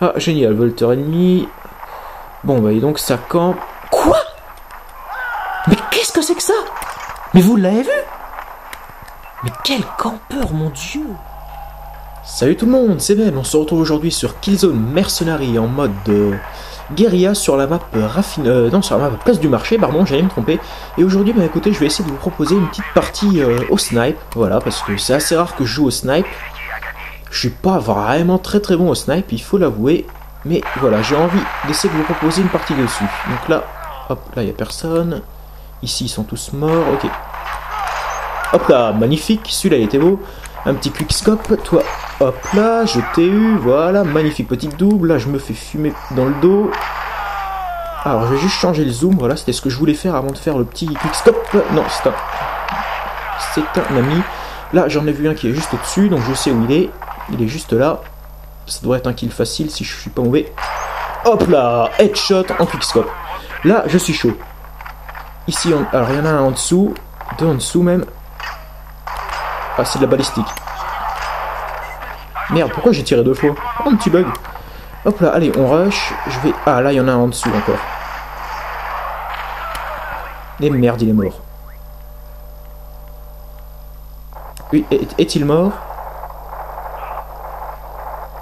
Ah, génial, volteur ennemi. Bon, bah, et donc ça campe. Quoi? Mais qu'est-ce que c'est que ça? Mais vous l'avez vu? Mais quel campeur, mon dieu Salut tout le monde, c'est Ben, on se retrouve aujourd'hui sur Killzone Mercenary en mode euh, guérilla sur la map raffine... euh, non, sur la map place du marché, pardon, j'allais me tromper. Et aujourd'hui, bah écoutez, je vais essayer de vous proposer une petite partie euh, au snipe, voilà, parce que c'est assez rare que je joue au snipe. Je suis pas vraiment très très bon au snipe, il faut l'avouer. Mais voilà, j'ai envie d'essayer de vous proposer une partie dessus. Donc là, hop, là il y a personne. Ici ils sont tous morts, ok. Hop là, magnifique, celui-là il était beau. Un petit quickscope, toi, hop là, je t'ai eu, voilà, magnifique petite double. Là je me fais fumer dans le dos. Alors je vais juste changer le zoom, voilà, c'était ce que je voulais faire avant de faire le petit quickscope. Non, c'est un... C'est un ami. Là j'en ai vu un qui est juste au-dessus, donc je sais où il est. Il est juste là. Ça devrait être un kill facile si je suis pas mauvais. Hop là Headshot en quickscope. Là, je suis chaud. Ici, alors il y en a un en dessous. Deux en dessous même. Ah, c'est de la balistique. Merde, pourquoi j'ai tiré deux fois? Un petit bug. Hop là, allez, on rush. Je vais... Ah, là, il y en a un en dessous encore. Et merde, il est mort. Oui, est- est-il mort?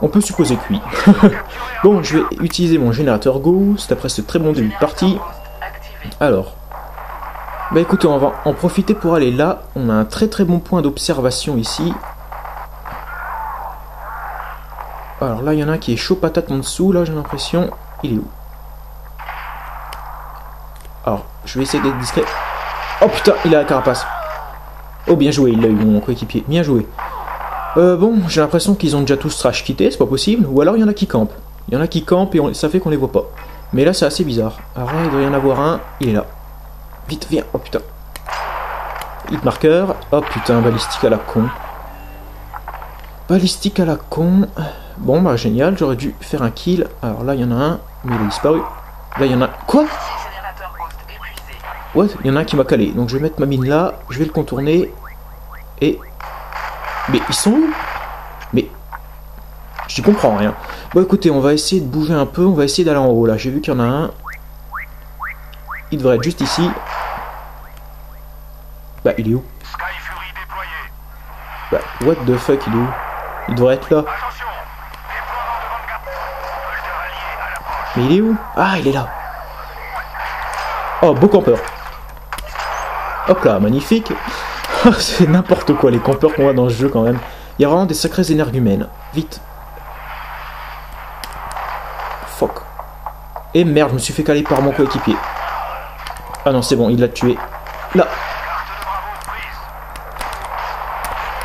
On peut supposer oui. bon, je vais utiliser mon générateur Ghost après ce très bon début de partie. Alors, bah écoutez, on va en profiter pour aller là. On a un très très bon point d'observation ici. Alors là, il y en a un qui est chaud patate en dessous, là j'ai l'impression. Il est où? Alors, je vais essayer d'être discret. Oh putain, il a la carapace. Oh, bien joué, il a eu mon coéquipier. Bien joué. Euh, bon, j'ai l'impression qu'ils ont déjà tous trash quitté, c'est pas possible. Ou alors il y en a qui campent. Il y en a qui campent et ça fait qu'on les voit pas. Mais là, c'est assez bizarre. Alors là, il doit y en avoir un. Il est là. Vite, viens. Oh putain. Hit. Oh putain, balistique à la con. Balistique à la con. Bon, bah génial, j'aurais dû faire un kill. Alors là, il y en a un, mais il a disparu. Là, il y en a. Quoi? Ouais, il y en a un qui m'a calé. Donc je vais mettre ma mine là, je vais le contourner. Et mais ils sont où? Mais. Je comprends rien. Bon écoutez, on va essayer de bouger un peu, on va essayer d'aller en haut là. J'ai vu qu'il y en a un. Il devrait être juste ici. Bah il est où? Bah what the fuck il est où? Il devrait être là. Mais il est où? Ah il est là. Oh beau campeur. Hop là, magnifique. C'est n'importe quoi les campeurs qu'on voit dans ce jeu quand même. Il y a vraiment des sacrés énergumènes. Vite. Fuck. Et merde, je me suis fait caler par mon coéquipier. Ah non, c'est bon, il l'a tué. Là.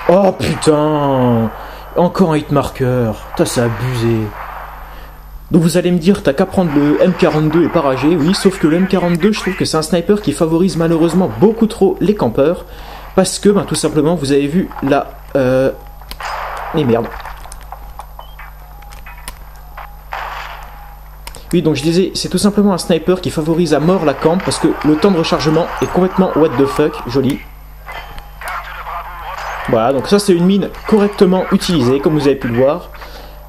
Oh putain Encore un hit. Putain, c'est abusé. Donc vous allez me dire, t'as qu'à prendre le M42 et pas rager, oui, sauf que le M42, je trouve que c'est un sniper qui favorise malheureusement beaucoup trop les campeurs, parce que, ben, tout simplement, vous avez vu la... Euh... Et merde. Oui, donc je disais, c'est tout simplement un sniper qui favorise à mort la camp, parce que le temps de rechargement est complètement what the fuck, joli. Voilà, donc ça c'est une mine correctement utilisée, comme vous avez pu le voir.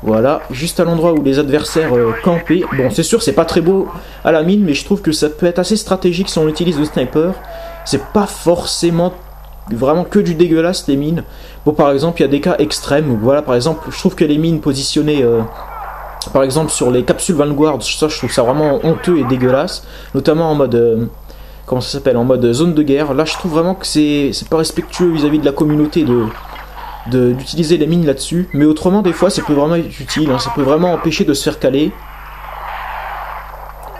Voilà, juste à l'endroit où les adversaires euh, campaient. Bon, c'est sûr, c'est pas très beau à la mine, mais je trouve que ça peut être assez stratégique si on utilise le sniper. C'est pas forcément vraiment que du dégueulasse les mines. Bon, par exemple, il y a des cas extrêmes. Voilà, par exemple, je trouve que les mines positionnées, euh, par exemple, sur les capsules Vanguard, ça, je trouve ça vraiment honteux et dégueulasse. Notamment en mode. euh, comment ça s'appelle En mode zone de guerre. Là, je trouve vraiment que c'est pas respectueux vis-à-vis de la communauté de- d'utiliser les mines là-dessus. Mais autrement, des fois, ça peut vraiment être utile. hein. Ça peut vraiment empêcher de se faire caler.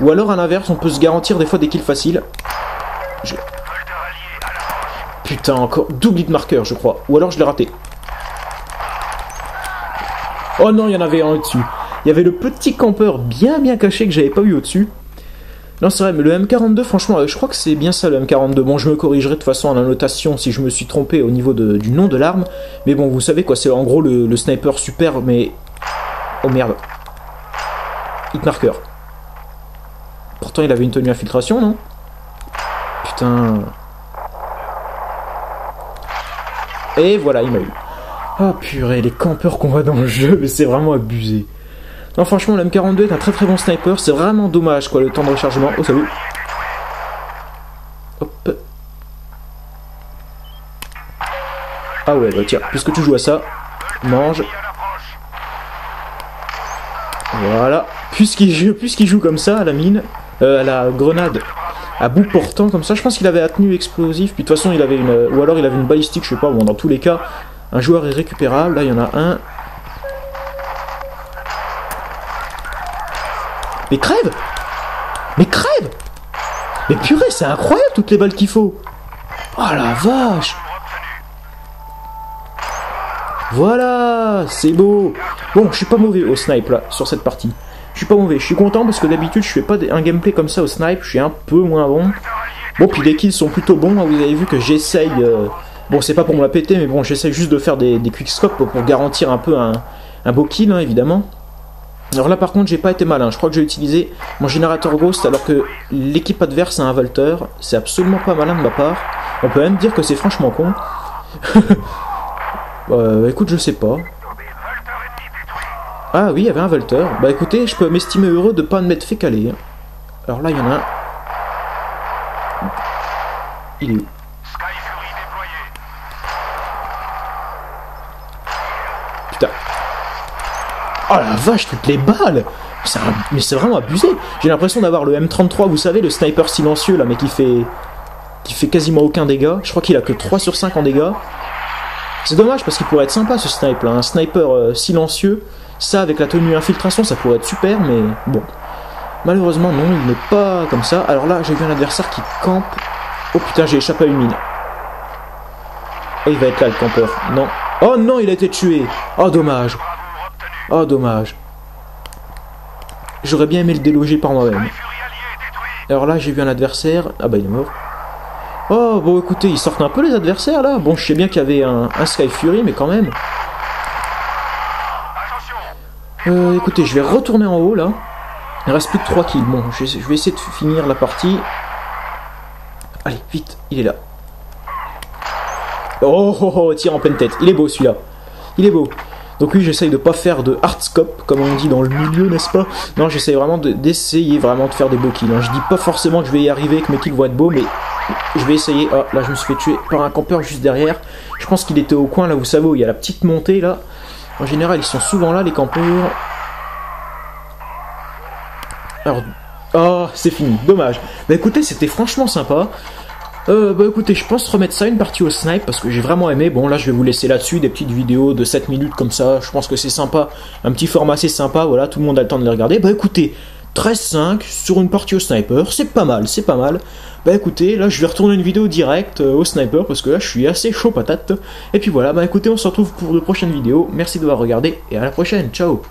Ou alors, à l'inverse, on peut se garantir des fois des kills faciles. Je- Volteur allié à l'approche. Putain, encore double hit marqueur, je crois. Ou alors, je l'ai raté. Oh non, il y en avait un au-dessus. Il y avait le petit campeur bien bien caché que j'avais pas eu au-dessus. Non, c'est vrai, mais le M42, franchement, euh, je crois que c'est bien ça le M42. Bon, je me corrigerai de toute façon à la notation si je me suis trompé au niveau du nom de l'arme. Mais bon, vous savez quoi, c'est en gros le, sniper super, mais. Oh merde. Hit. Pourtant, il avait une tenue infiltration, non? Putain. Et voilà, il m'a eu. Ah purée, les campeurs qu'on voit dans le jeu, mais c'est vraiment abusé. Non, franchement, le M42 est un très très bon sniper. C'est vraiment dommage, quoi, le temps de rechargement. Oh, salut. Hop. Ah ouais, bah tiens, puisque tu joues à ça, mange. Voilà. Puisqu'il joue, joue comme ça à la mine, euh, à la grenade, à bout portant comme ça, je pense qu'il avait la tenue explosive. Puis de toute façon, il avait une, ou alors il avait une balistique, je sais pas. Bon, dans tous les cas, un joueur est récupérable. Là, il y en a un. Mais crève Mais crève Mais purée, c'est incroyable toutes les balles qu'il faut Oh la vache Voilà C'est beau Bon, je suis pas mauvais au snipe là, sur cette partie. Suis pas mauvais, je suis content parce que d'habitude je fais pas un gameplay comme ça au snipe, je suis un peu moins bon. Bon, puis les kills sont plutôt bons, hein, vous avez vu que j'essaye... euh, Bon, c'est pas pour me la péter, mais bon, j'essaye juste de faire des, des quickscopes pour, garantir un peu un, beau kill, hein, évidemment. Alors là par contre j'ai pas été malin, je crois que j'ai utilisé mon générateur Ghost alors que l'équipe adverse a un Volter, c'est absolument pas malin de ma part, on peut même dire que c'est franchement con. euh, écoute je sais pas. Ah oui il y avait un Volter, bah écoutez je peux m'estimer heureux de pas m'être fait caler. hein. Alors là il y en a un. Il est où? Putain. Oh la vache, toutes les balles un- Mais c'est vraiment abusé J'ai l'impression d'avoir le M33, vous savez, le sniper silencieux là, mais qui fait. qui fait quasiment aucun dégât. Je crois qu'il a que 3 sur 5 en dégâts. C'est dommage parce qu'il pourrait être sympa ce snipe là, un sniper euh, silencieux. Ça avec la tenue infiltration, ça pourrait être super, mais bon. Malheureusement, non, il n'est pas comme ça. Alors là, j'ai vu un adversaire qui campe. Oh putain, j'ai échappé à une mine. Oh, il va être là le campeur. Non. Oh non, il a été tué. Oh dommage. Oh dommage. J'aurais bien aimé le déloger par moi-même. Alors là, j'ai vu un adversaire. Ah bah il est mort. Oh bon écoutez, ils sortent un peu les adversaires là. Bon, je sais bien qu'il y avait un Sky Fury, mais quand même. Euh, écoutez, je vais retourner en haut là. Il reste plus que 3 kills. Bon, je vais, essayer de finir la partie. Allez, vite, il est là. Oh, oh, oh tir en pleine tête. Il est beau celui-là. Il est beau. Donc oui, j'essaye de pas faire de hardscope, comme on dit dans le milieu, n'est-ce pas? Non, j'essaye vraiment de- d'essayer vraiment de faire des beaux kills. hein. Je dis pas forcément que je vais y arriver, que mes kills vont être beaux, mais je vais essayer. Ah, là, je me suis fait tuer par un campeur juste derrière. Je pense qu'il était au coin, là, vous savez, où il y a la petite montée, là. En général, ils sont souvent là, les campeurs. Alors, oh, c'est fini, dommage. Bah écoutez, c'était franchement sympa. Euh, bah écoutez, je pense remettre ça une partie au snipe parce que j'ai vraiment aimé. Bon, là, je vais vous laisser là-dessus des petites vidéos de 7 minutes comme ça. Je pense que c'est sympa. Un petit format assez sympa, voilà, tout le monde a le temps de les regarder. Bah écoutez, 13-5 sur une partie au sniper, c'est pas mal, c'est pas mal. Bah écoutez, là, je vais retourner une vidéo directe euh, au sniper parce que là, je suis assez chaud patate. Et puis voilà, bah écoutez, on se retrouve pour de prochaines vidéos. Merci d'avoir regardé et à la prochaine. Ciao